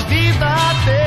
vida teve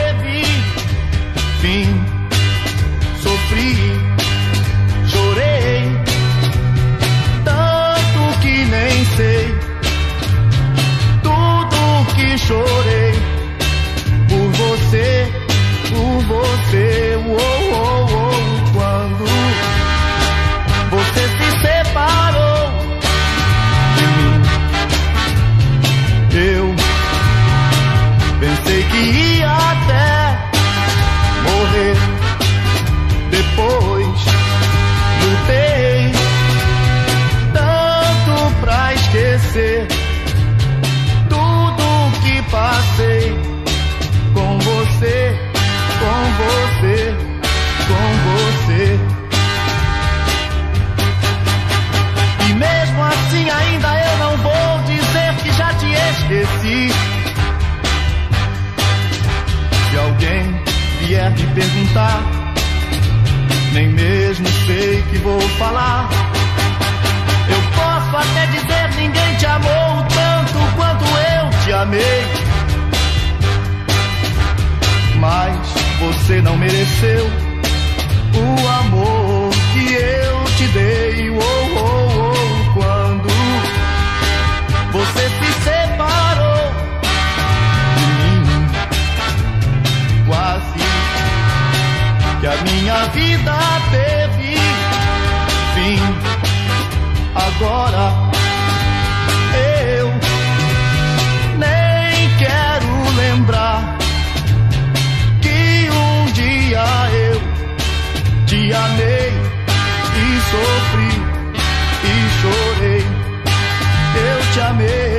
amei. Mas você não mereceu o amor que eu te dei. Oh, oh, oh, quando você se separou de mim, quase que a minha vida teve fim. Agora amei e sofri e chorei. Eu te amei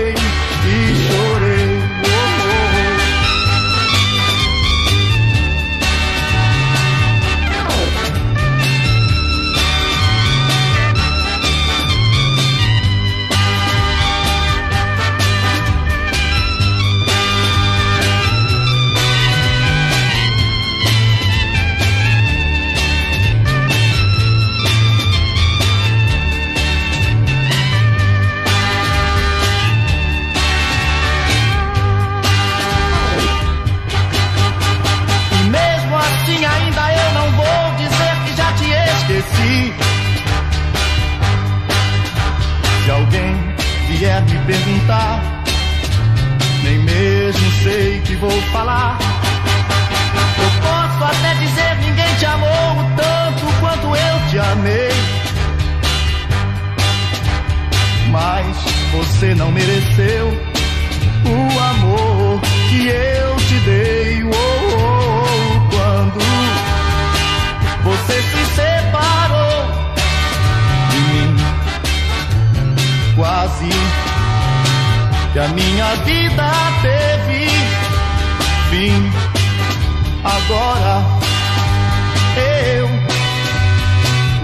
vou falar. Eu posso até dizer ninguém te amou tanto quanto eu te amei. Mas você não mereceu o amor que eu te dei. Oh, oh, oh, quando você se separou de mim, quase que a minha vida teve fim. Agora eu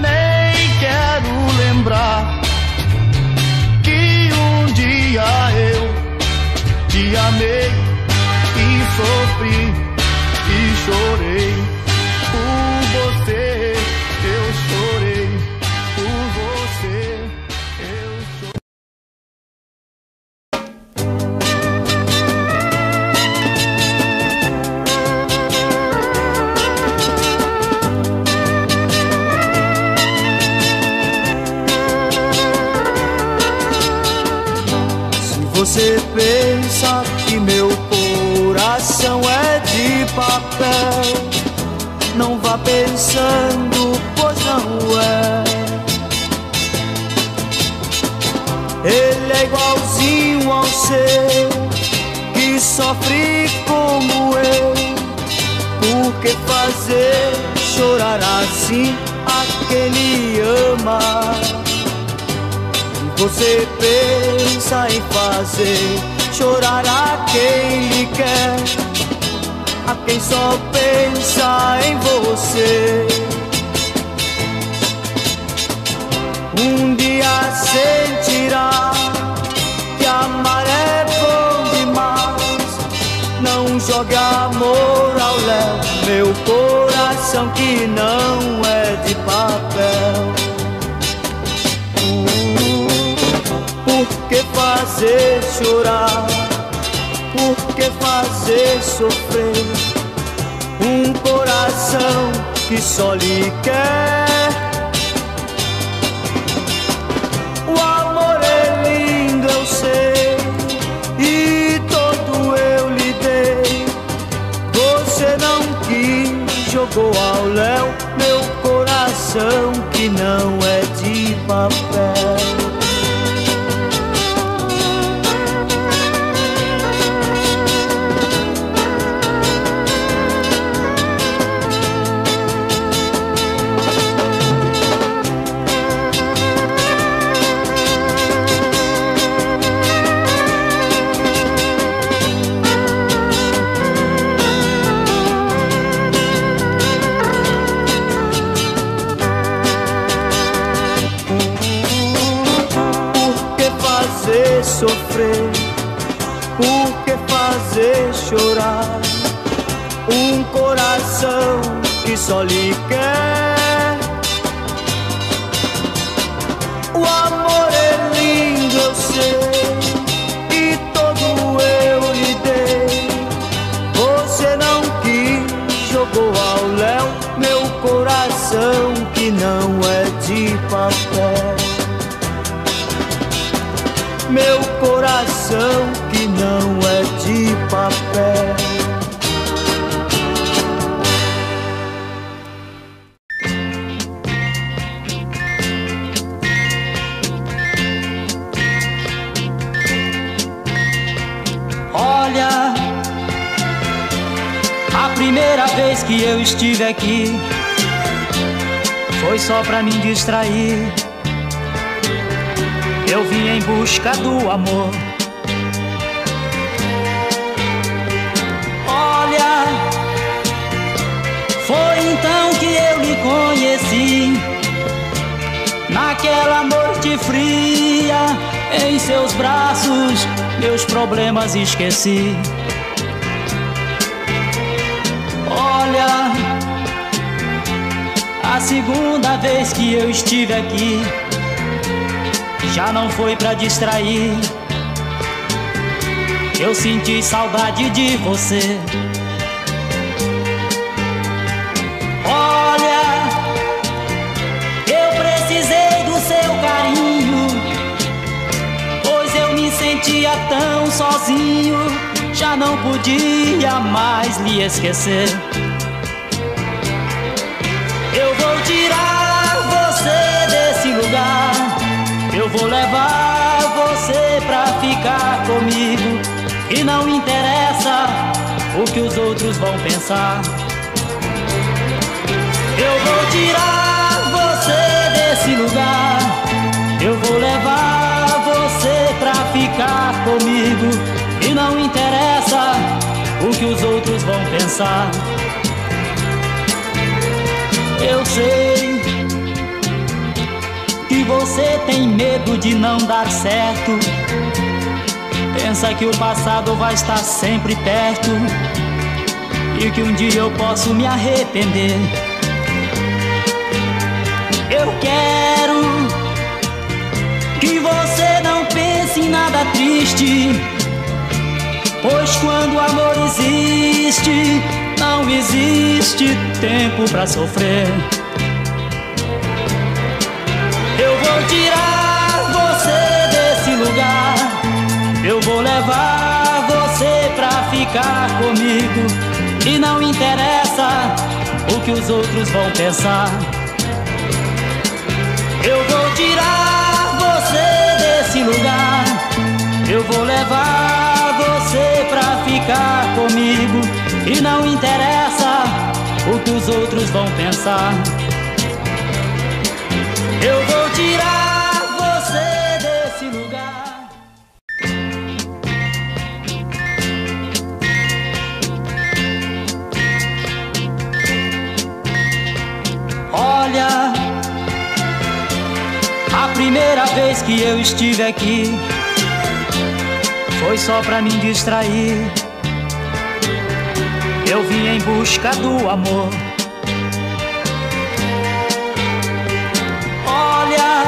nem quero lembrar que um dia eu te amei e sofri e chorei papel, não vá pensando, pois não é. Ele é igualzinho ao seu, que sofre como eu. Por que fazer chorar assim a quem ama? Você pensa em fazer chorar a quem lhe quer, a quem só pensa em você. Um dia sentirá que amar é bom demais. Não jogue amor ao léu, meu coração que não é de papel. Por que fazer chorar? Que fazer sofrer um coração que só lhe quer? Sofrer? Por que fazer chorar um coração que só lhe quer? O amor é lindo, eu coração que não é de papel. Olha, a primeira vez que eu estive aqui foi só pra me distrair eu vim em busca do amor. Foi então que eu lhe conheci. Naquela noite fria, em seus braços, meus problemas esqueci. Olha, a segunda vez que eu estive aqui já não foi pra distrair. Eu senti saudade de você. Sozinho, já não podia mais lhe esquecer. Eu vou tirar você desse lugar. Eu vou levar você pra ficar comigo. E não interessa o que os outros vão pensar. Eu vou tirar vão pensar. Eu sei que você tem medo de não dar certo. Pensa que o passado vai estar sempre perto e que um dia eu posso me arrepender. Eu quero que você não pense em nada triste, pois quando o amor existe, não existe tempo para sofrer. Eu vou tirar você desse lugar. Eu vou levar você pra ficar comigo. E não interessa o que os outros vão pensar. Eu vou tirar você desse lugar. Eu vou levar ficar comigo. E não interessa o que os outros vão pensar. Eu vou tirar você desse lugar. Olha, a primeira vez que eu estive aqui foi só pra me distrair. Eu vim em busca do amor. Olha,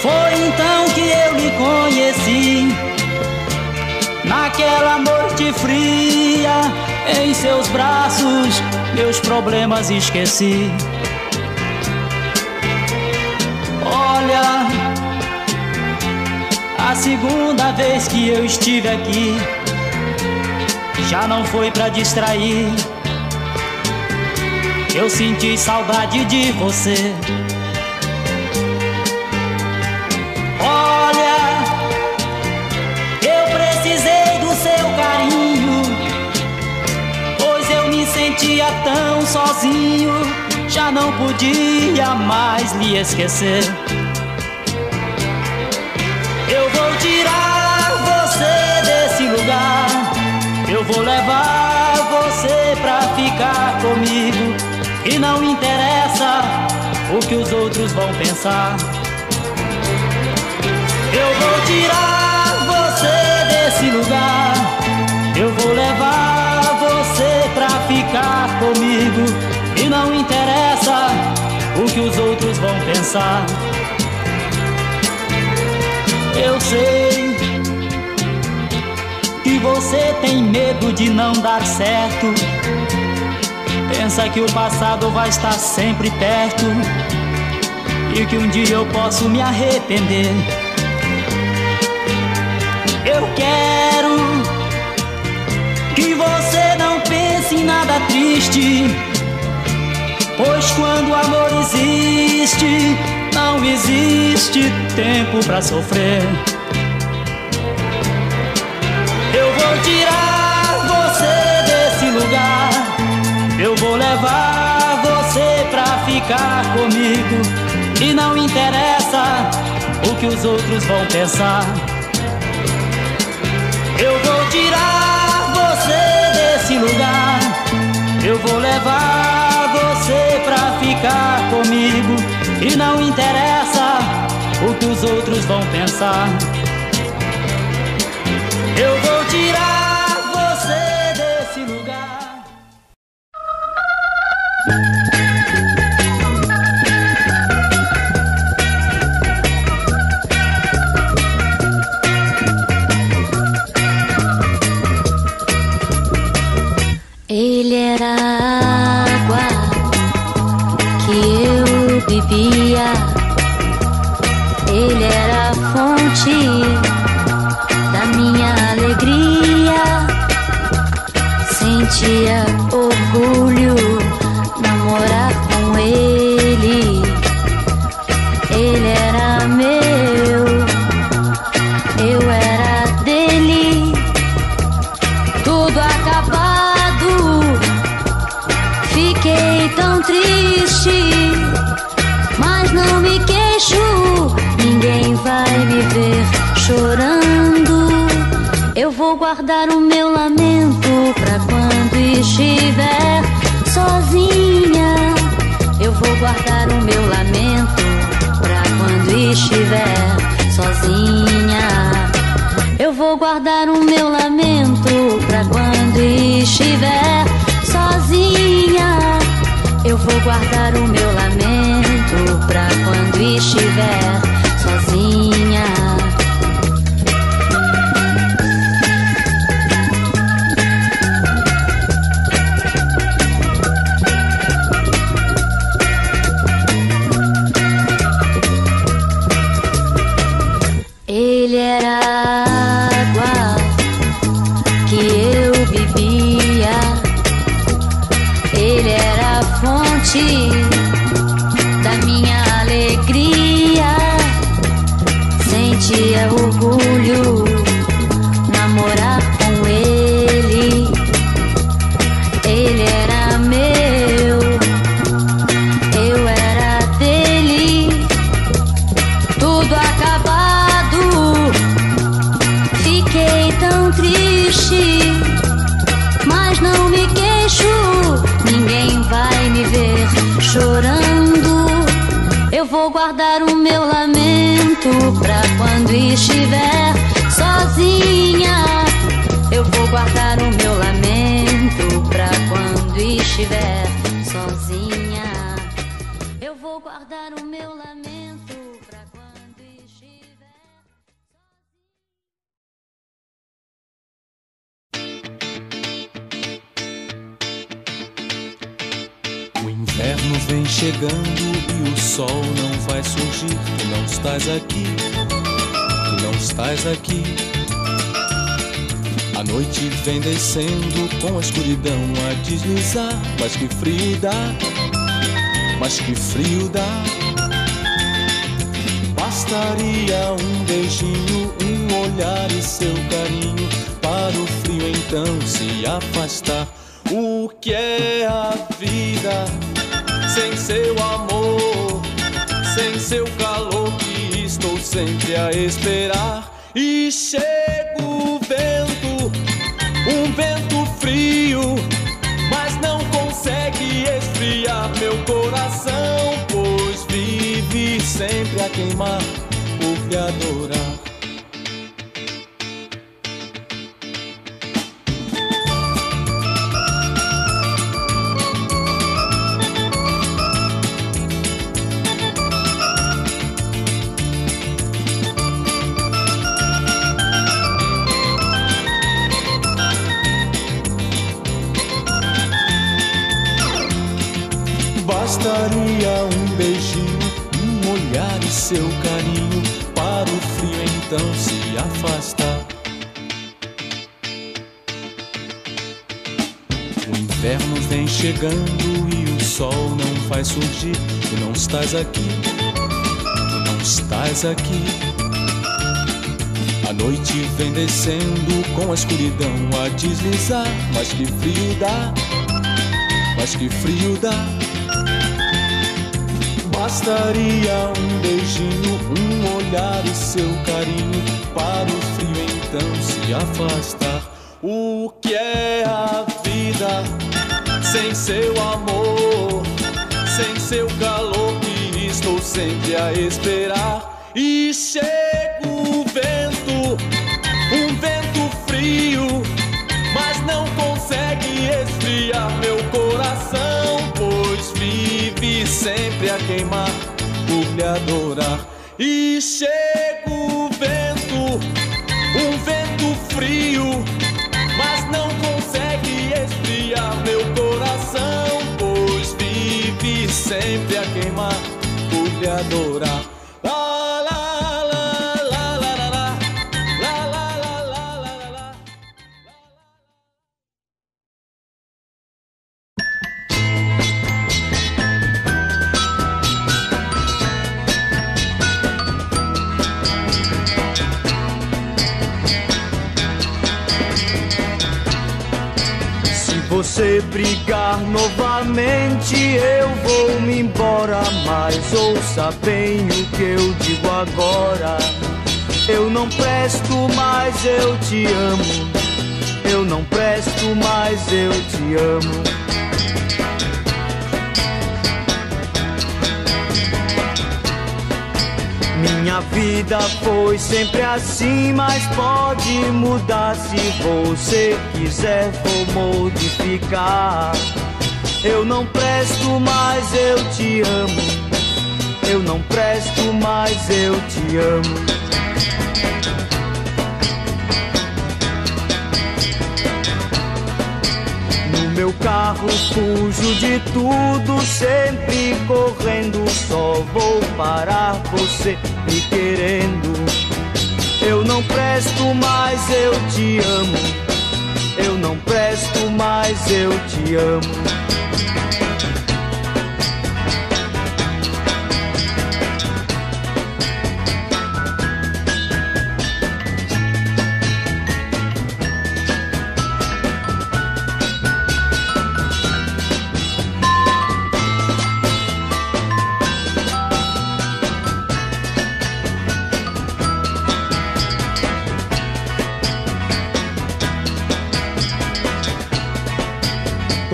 foi então que eu lhe conheci. Naquela noite fria, em seus braços, meus problemas esqueci. Olha, a segunda vez que eu estive aqui, já não foi pra distrair. Eu senti saudade de você. sentia tão sozinho, já não podia mais lhe esquecer. Não interessa o que os outros vão pensar. Eu vou tirar você desse lugar, eu vou levar pra ficar comigo e não interessa o que os outros vão pensar. Eu sei que você tem medo de não dar certo. Pensa que o passado vai estar sempre perto e que um dia eu posso me arrepender. Eu quero que você não pense em nada triste. Pois quando o amor existe, não existe tempo para sofrer. Eu vou levar você pra ficar comigo. E não interessa o que os outros vão pensar. Eu vou tirar nesse lugar. Eu vou levar você pra ficar comigo. E não interessa o que os outros vão pensar. Estás aqui, tu não estás aqui. A noite vem descendo com a escuridão a deslizar. Mas que frio dá, mas que frio dá. Bastaria um beijinho, um olhar e seu carinho para o frio então se afastar. O que é a vida sem seu amor, sem seu calor sempre a esperar? E chega o vento, um vento frio, mas não consegue esfriar meu coração, pois vive sempre a queimar por lhe adorar. Chegando e o sol não vai surgir. Tu não estás aqui, tu não estás aqui. A noite vem descendo com a escuridão a deslizar. Mas que frio dá, mas que frio dá. Bastaria um beijinho, um olhar e seu carinho para o frio então se afastar. Sem seu amor, sem seu calor que estou sempre a esperar? E chega o vento, um vento frio, mas não consegue esfriar meu coração, pois vive sempre a queimar por lhe adorar. Sempre a queimar por lhe adorar. Você brigar novamente, eu vou me embora. Mas ouça bem o que eu digo agora. Eu não presto, mas eu te amo. Eu não presto, mas eu te amo. Minha vida foi sempre assim, mas pode mudar se você quiser, vou modificar. Eu não presto, mas eu te amo. Eu não presto, mas eu te amo. No meu carro fujo de tudo, sempre correndo. Só vou parar você querendo. Eu não presto, mas eu te amo. Eu não presto, mas eu te amo.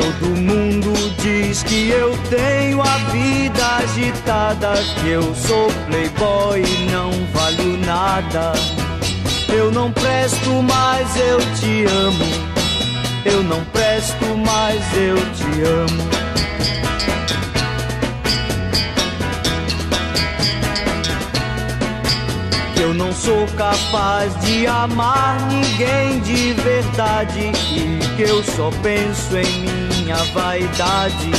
Todo mundo diz que eu tenho a vida agitada, que eu sou playboy e não valho nada. Eu não presto, mas eu te amo. Eu não presto, mas eu te amo. Eu não sou capaz de amar ninguém de verdade e que eu só penso em minha vaidade.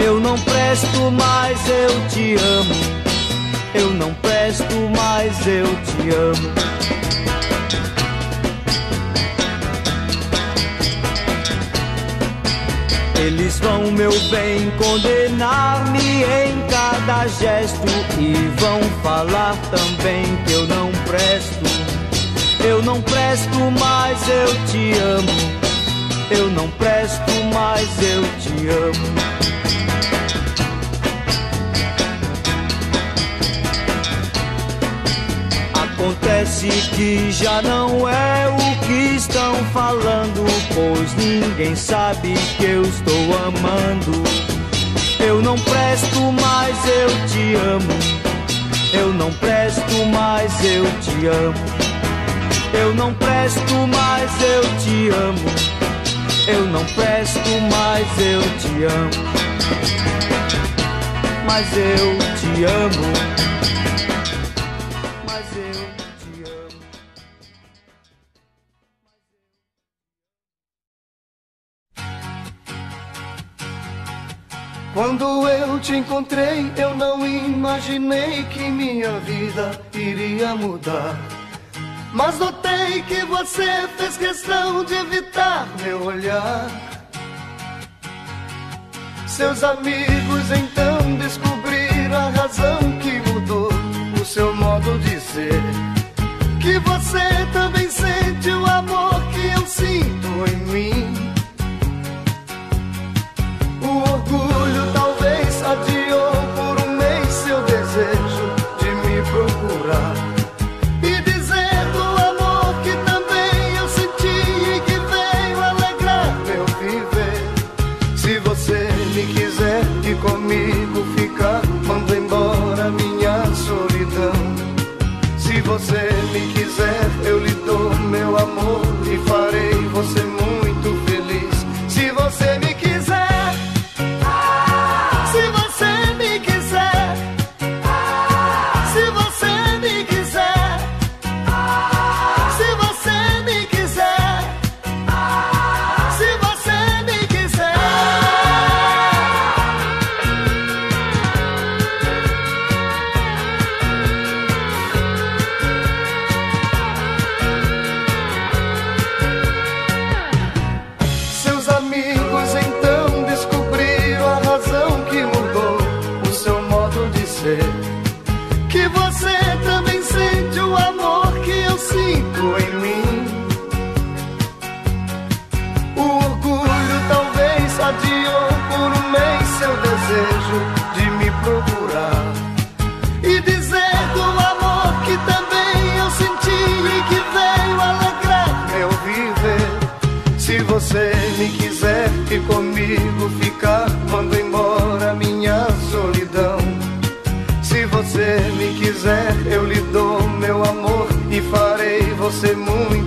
Eu não presto mais, eu te amo. Eu não presto mais, eu te amo. Eles vão, meu bem, condenar-me em cada gesto e vão falar também que eu não presto. Eu não presto mais, eu te amo. Eu não presto mais, eu te amo. Acontece que já não é o que estão falando, pois ninguém sabe que eu estou amando. Eu não presto mais, eu te amo. Eu não presto mais, eu te amo. Eu não presto mais, eu te amo. Eu não presto mais, eu te amo. Mas eu te amo. Quando eu te encontrei, eu não imaginei que minha vida iria mudar. Mas notei que você fez questão de evitar meu olhar. Seus amigos então descobriram a razão que mudou o seu modo de ser. Que você também sente o amor que eu sinto em mim. O orgulho adiou você muito.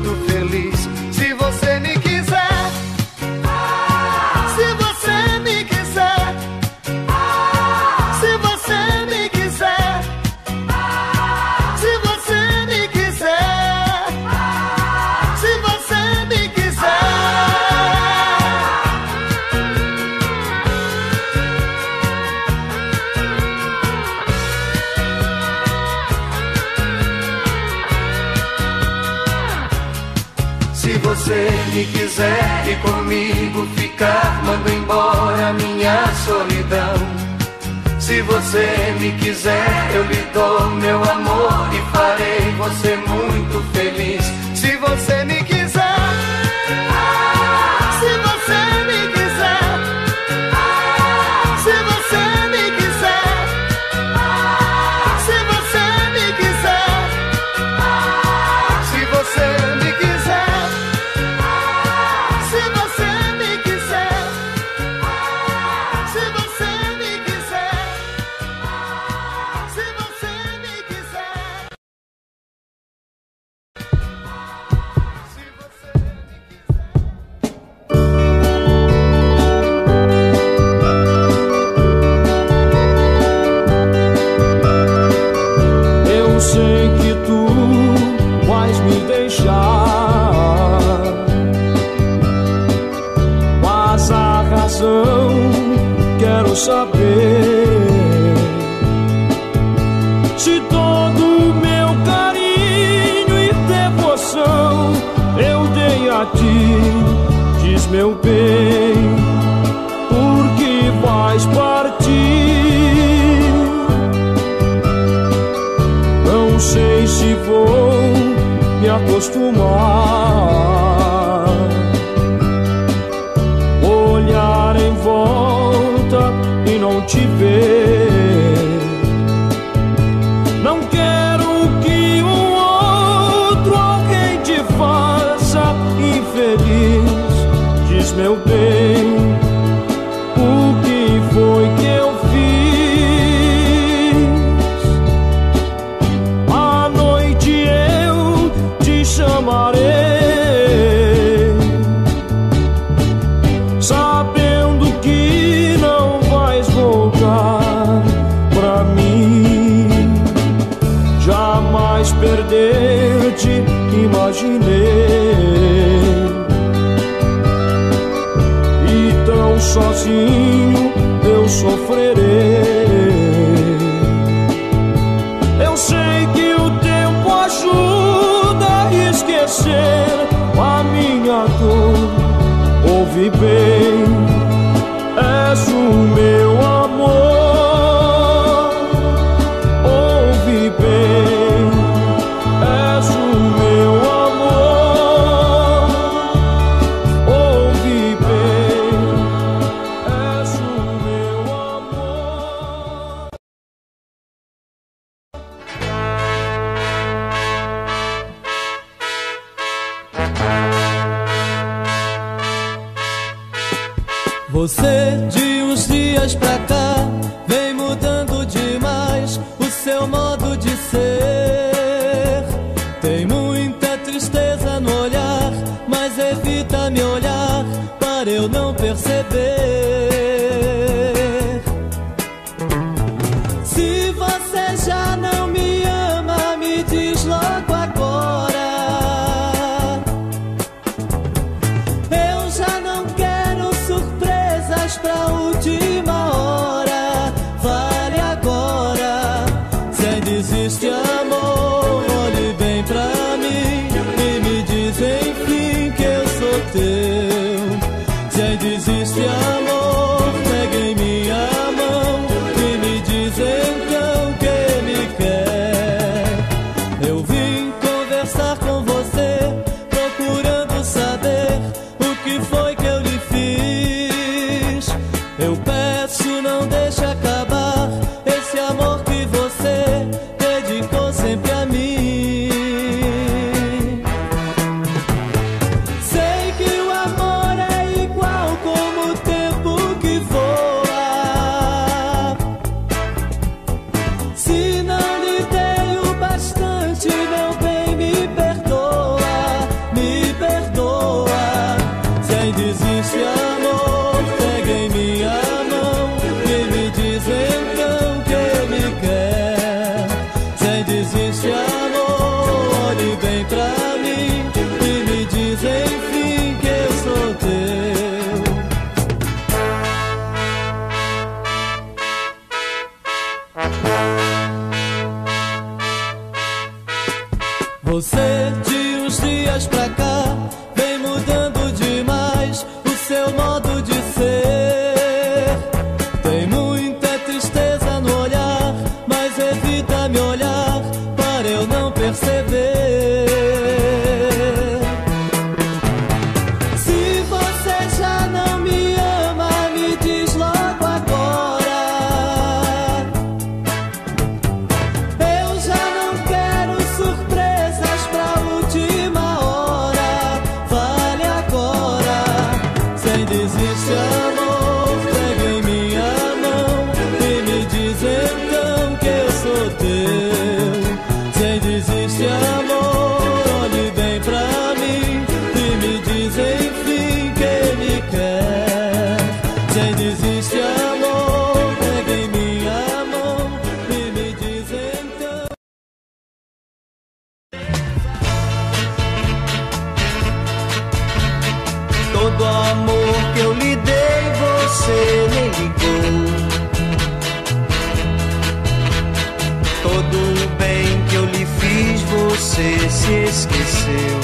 Todo o bem que eu lhe fiz, você se esqueceu.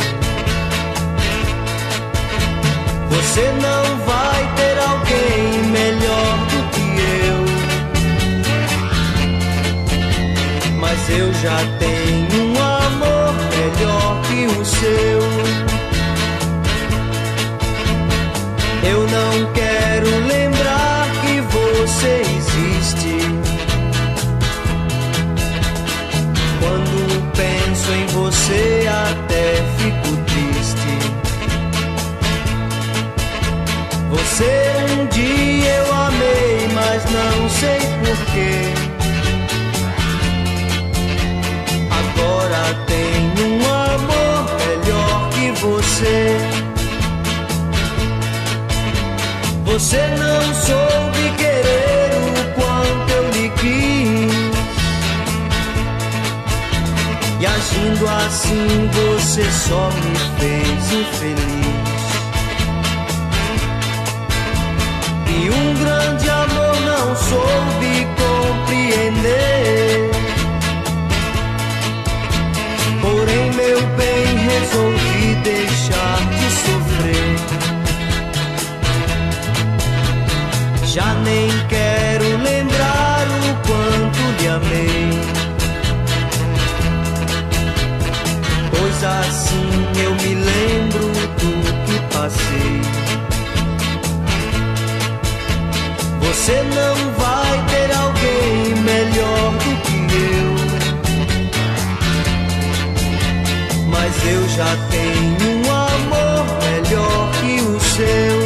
Você não vai ter alguém melhor do que eu. Mas eu já tenho um amor melhor que o seu. Eu não quero penso em você, até fico triste. Você um dia eu amei, mas não sei porquê. Agora tenho um amor melhor que você. Você não soube agindo assim você só me fez infeliz. E um grande amor não soube compreender. Porém, meu bem, resolvi deixar de sofrer. Já nem quero lembrar o quanto lhe amei. Pois assim eu me lembro do que passei. Você não vai ter alguém melhor do que eu. Mas eu já tenho um amor melhor que o seu.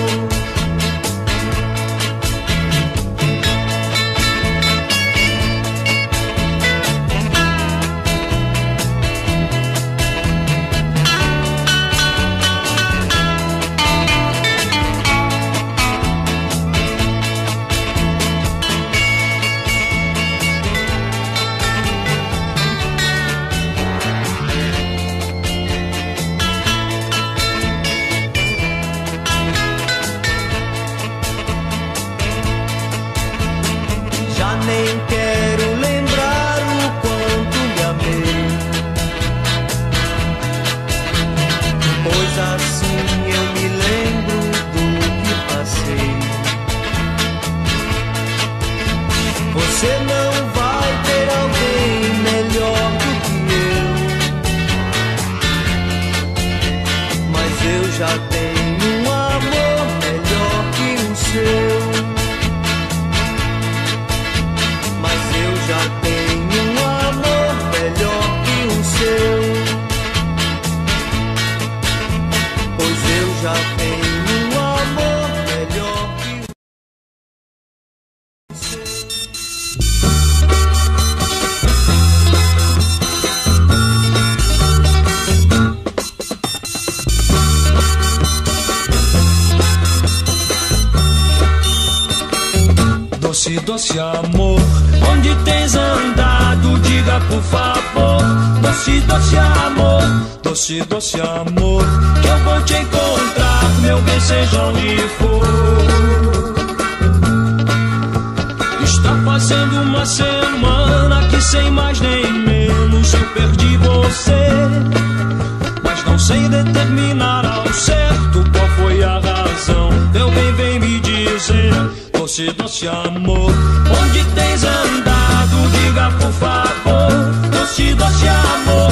Doce, amor, que eu vou te encontrar, meu bem, seja onde for. Está fazendo uma semana que sem mais nem menos eu perdi você. Mas não sei determinar ao certo qual foi a razão. Meu bem, vem me dizer, doce, doce amor, onde tens andado? Diga por favor, doce, doce amor,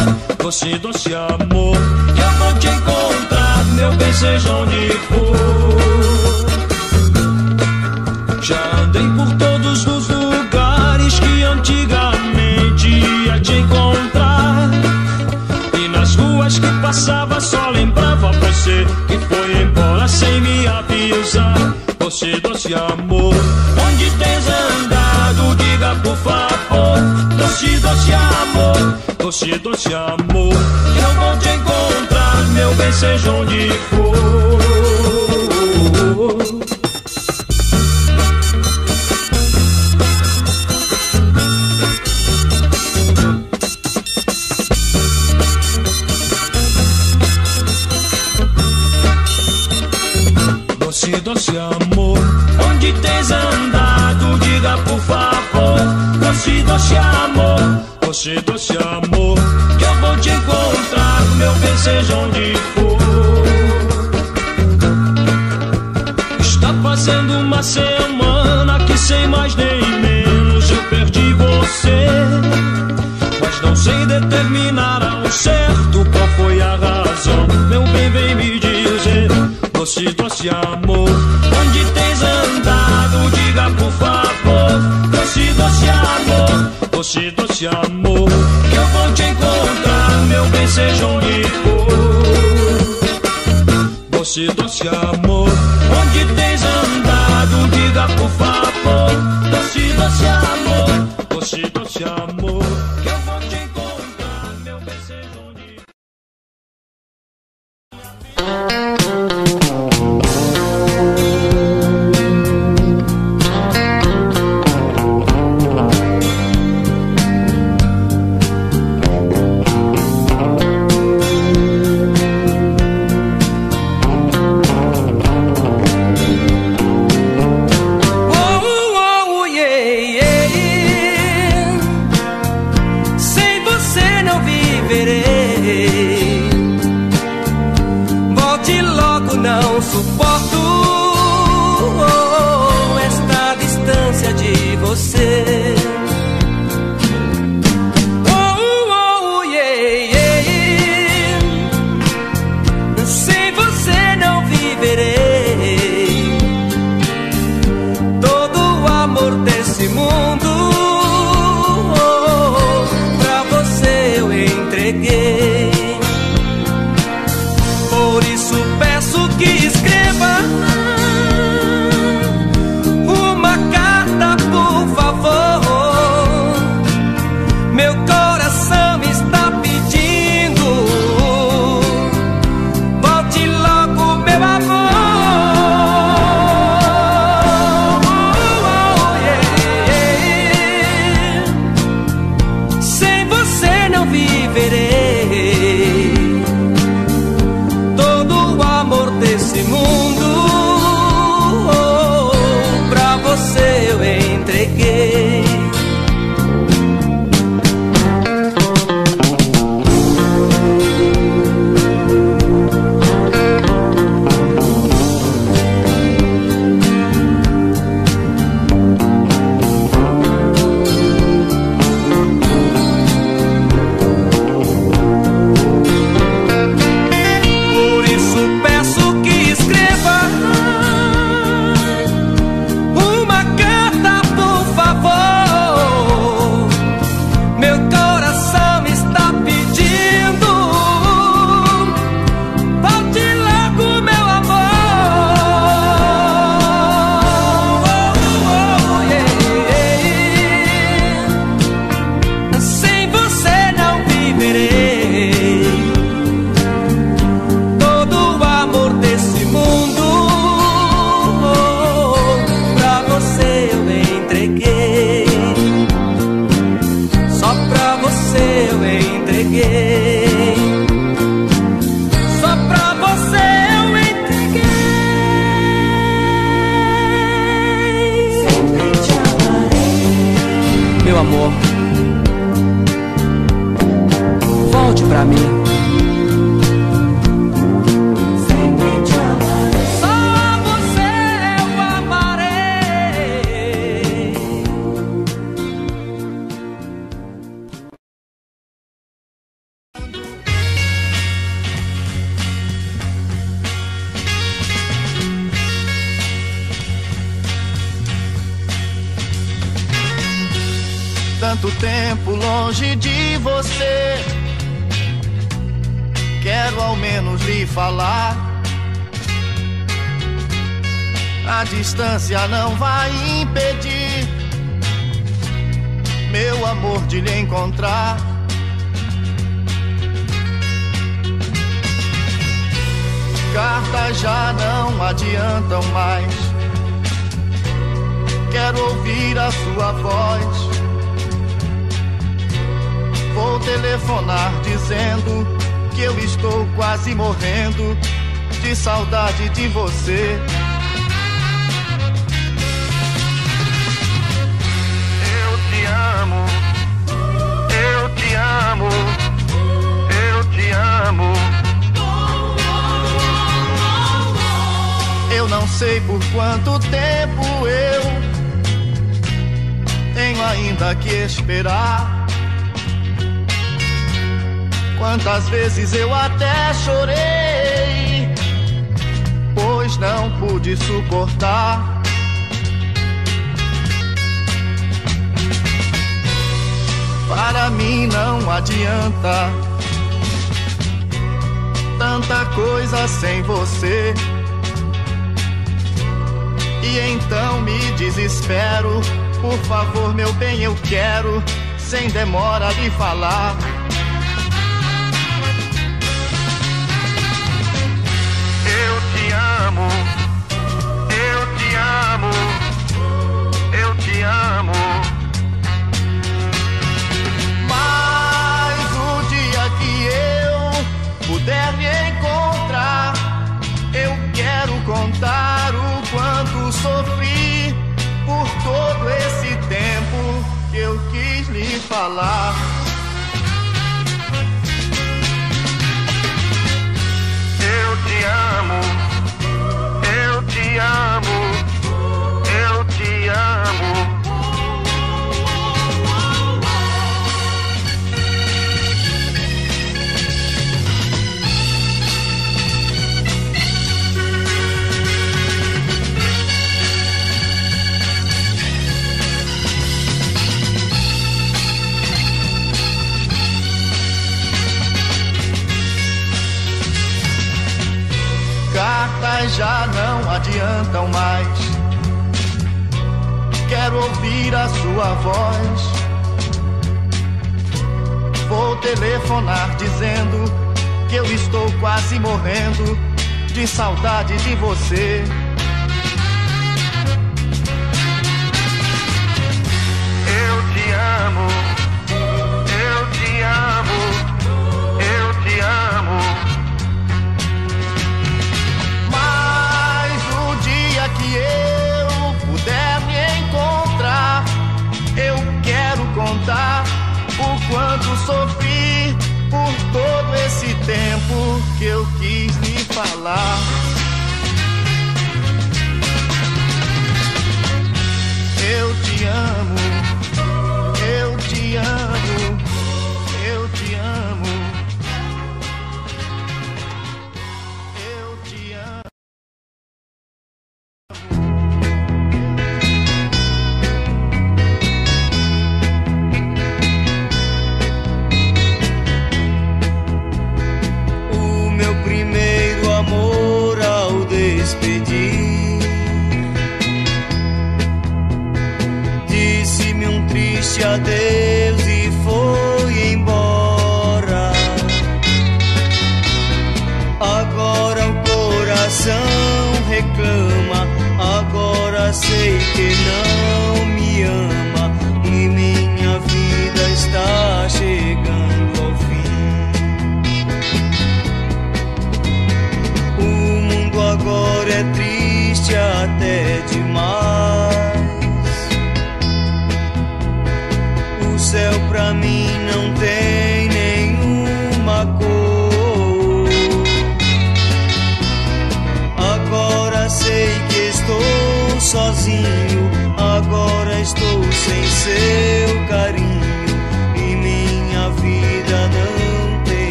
doce, doce amor, que eu vou te encontrar, meu bem, seja onde for. Já andei por todos os lugares que antigamente ia te encontrar. E nas ruas que passava só lembrava você que foi embora sem me avisar. Doce, doce amor, onde tens andado? Por favor. Doce, doce amor, doce, doce amor, que eu vou te encontrar, meu bem, seja onde for. Doce, amor, doce, doce amor, que eu vou te encontrar, meu bem, seja onde for. uma semana que sem mais nem menos eu perdi você. Mas não sei determinar ao certo qual foi a razão. Meu bem, vem me dizer, doce, doce amor, você. Quero ao menos lhe falar. A distância não vai impedir meu amor de lhe encontrar. Cartas já não adiantam mais. Quero ouvir a sua voz vou telefonar dizendo que eu estou quase morrendo de saudade de você. Eu te amo, eu te amo, eu te amo. Eu não sei por quanto tempo eu tenho ainda que esperar Quantas vezes eu até chorei, pois não pude suportar. Para mim não adianta tanta coisa sem você. E então me desespero. Por favor, meu bem, eu quero, sem demora de falar. Eu te amo, eu te amo, eu te amo. cantam mais. Quero ouvir a sua voz. Vou telefonar dizendo que eu estou quase morrendo de saudade de você. Eu te amo. que eu quis lhe falar.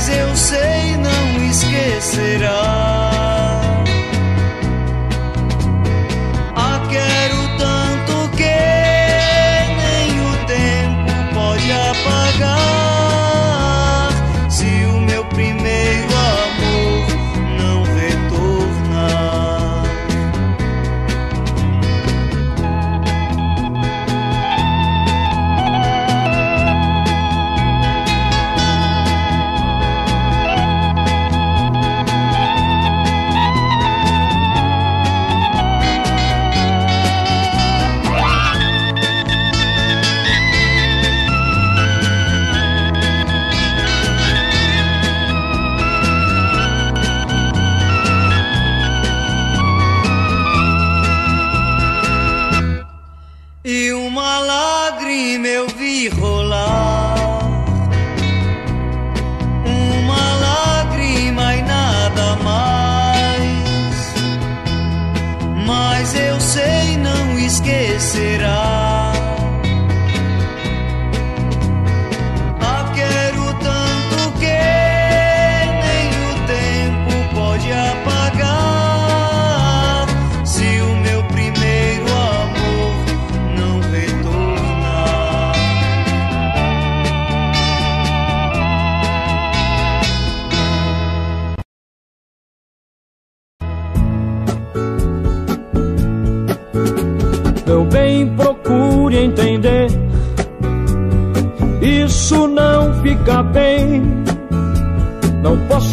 mas eu sei não esquecerá.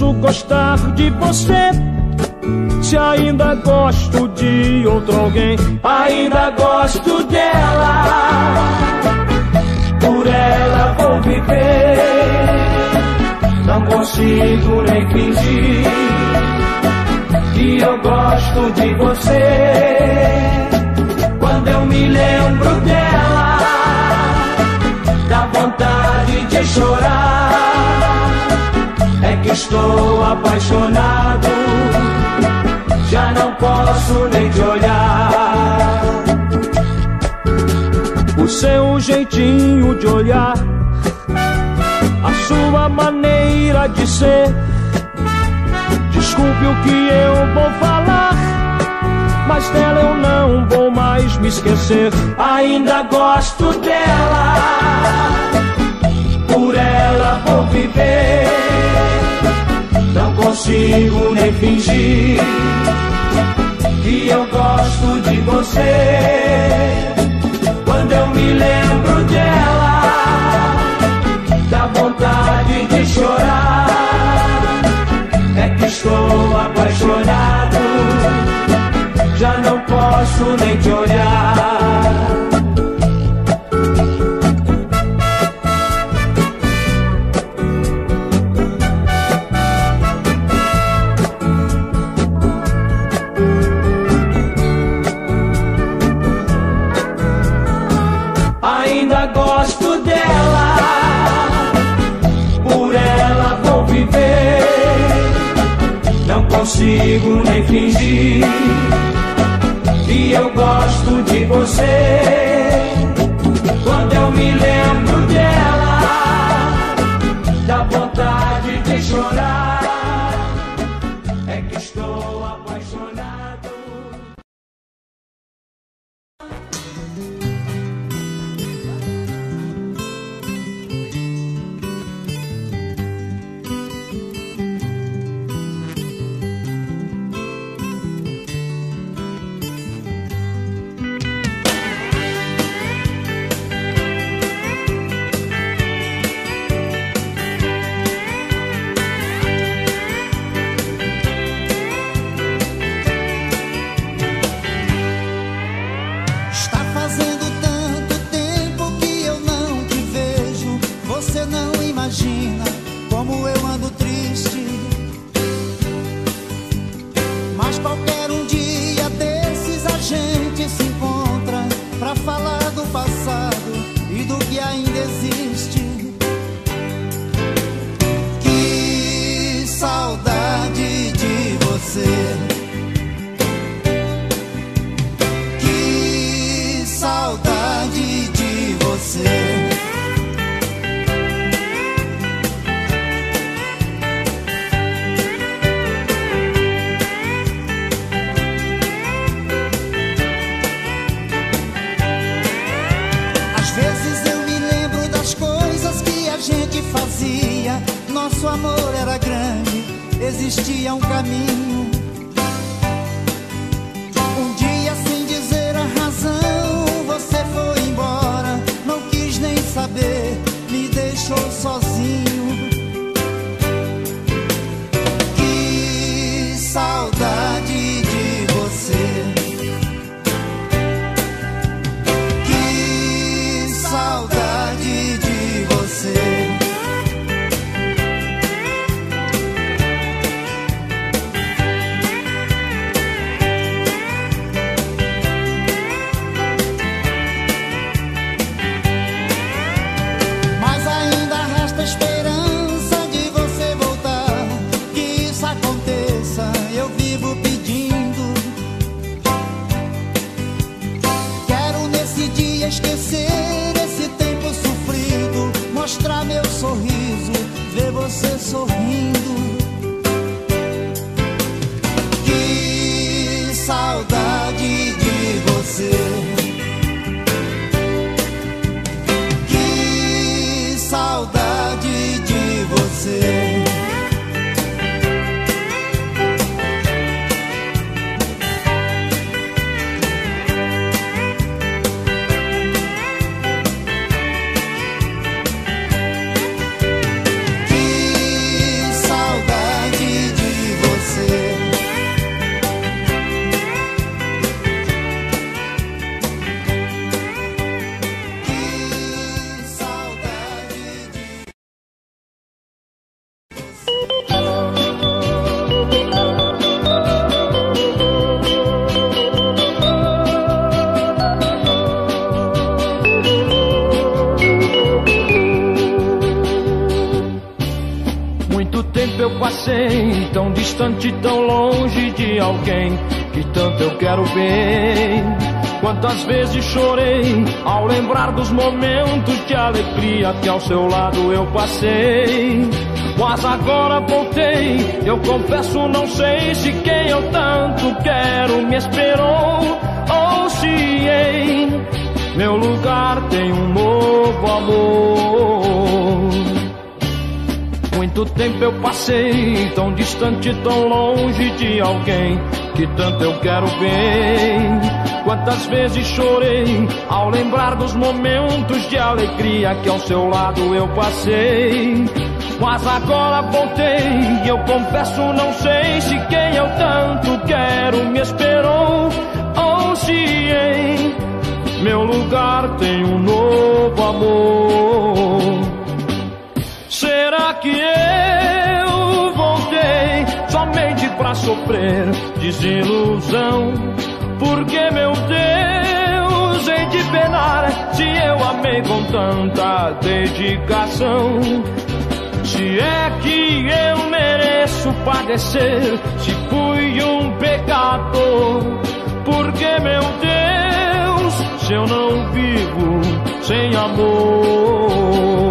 Posso gostar de você. Se ainda gosto de outro alguém, ainda gosto dela. Por ela vou viver. Não consigo nem fingir que eu gosto de você. Quando eu me lembro dela, dá vontade de chorar. Estou apaixonado, já não posso nem te olhar. O seu jeitinho de olhar, a sua maneira de ser. Desculpe o que eu vou falar mas dela eu não vou mais me esquecer. Ainda gosto dela, vou viver. Não consigo nem fingir que eu gosto de você. Quando eu me lembro dela, dá vontade de chorar. É que estou apaixonado já não posso nem te olhar. Consigo nem fingir que eu gosto de você. Quando eu me lembro tão distante, tão longe de alguém que tanto eu quero bem. Quantas vezes chorei ao lembrar dos momentos de alegria que ao seu lado eu passei. Mas agora voltei, eu confesso, não sei se quem eu tanto quero me esperou ou se em meu lugar tem um novo amor. Muito tempo eu passei, tão distante, tão longe de alguém que tanto eu quero bem. Quantas vezes chorei ao lembrar dos momentos de alegria que ao seu lado eu passei. Mas agora voltei e eu confesso, não sei se quem eu tanto quero me esperou ou se em meu lugar tem um novo amor. Será que eu voltei somente pra sofrer desilusão? Porque meu Deus, hei de penar se eu amei com tanta dedicação. Se é que eu mereço padecer, se fui um pecador, porque meu Deus, se eu não vivo sem amor.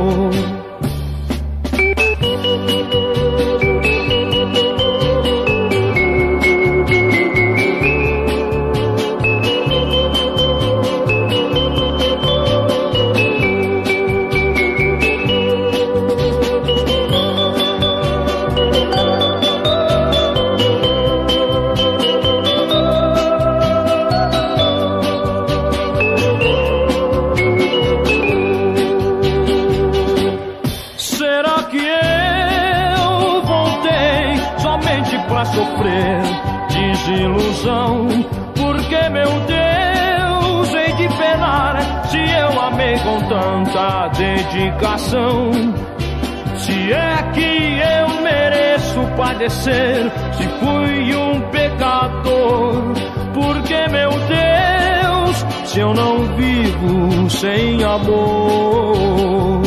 Se fui um pecador, porque meu Deus, se eu não vivo sem amor.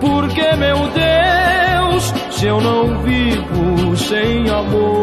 Porque, meu Deus, se eu não vivo sem amor?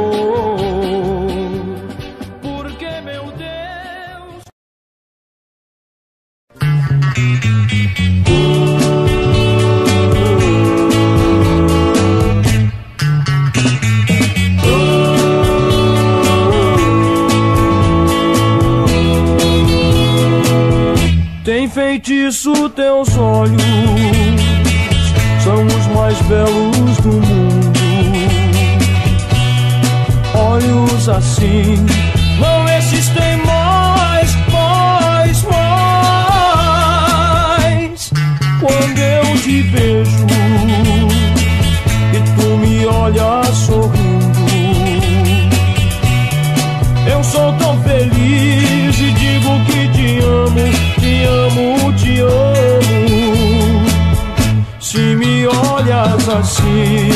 Me olhas assim,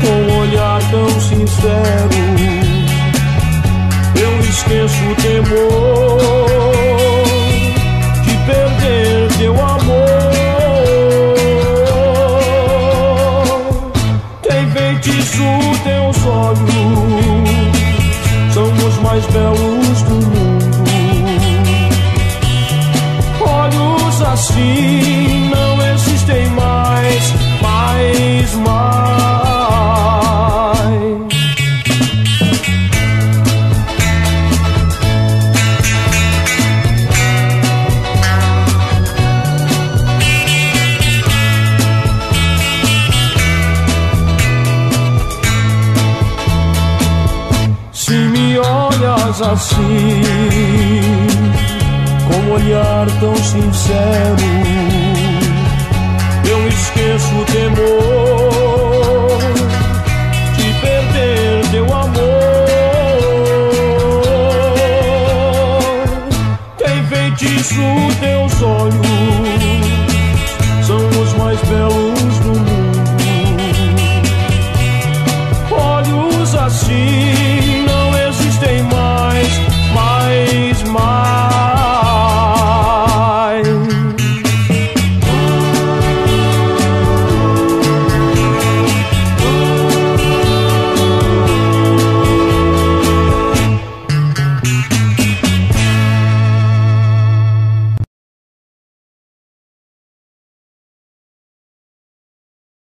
com um olhar tão sincero, eu esqueço o temor de perder teu amor. Tem feitiço teus olhos, são os mais belos do mundo olhos assim olhar tão sincero. Eu esqueço o temor